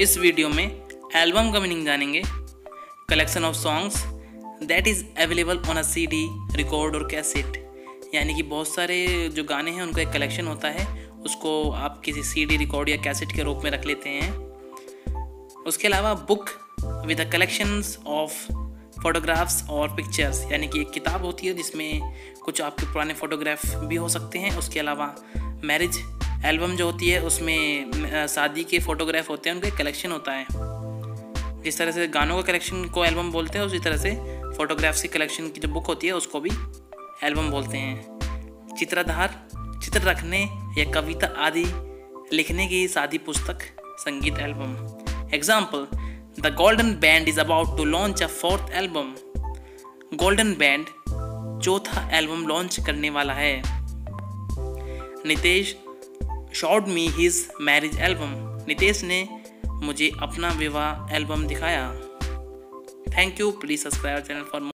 इस वीडियो में एल्बम का मीनिंग जानेंगे। Collection of songs that is available on a CD record और कैसेट यानी कि बहुत सारे जो गाने हैं, उनका एक कलेक्शन होता है। उसको आप किसी सीडी रिकॉर्ड या कैसेट के रूप में रख लेते हैं। उसके अलावा book with the collections of photographs और पिक्चर्स यानी कि एक किताब होती है, जिसमें कुछ आपके पुराने फ़ोटोग्राफ भी हो सकते हैं। उसके अलावा मैरिज एल्बम जो होती है, उसमें शादी के फ़ोटोग्राफ होते हैं, उनका एक कलेक्शन होता है। जिस तरह से गानों का कलेक्शन को एल्बम बोलते हैं, उसी तरह से फ़ोटोग्राफ्स की कलेक्शन की जो बुक होती है, उसको भी एल्बम बोलते हैं। चित्रधार, चित्र रखने या कविता आदि लिखने की शादी पुस्तक, संगीत album. Example the golden band is about to launch a fourth album golden band चौथा एल्बम लॉन्च करने वाला है। Nitesh showed me his marriage album Nitesh ने मुझे अपना विवाह एल्बम दिखाया। Thank you please subscribe channel for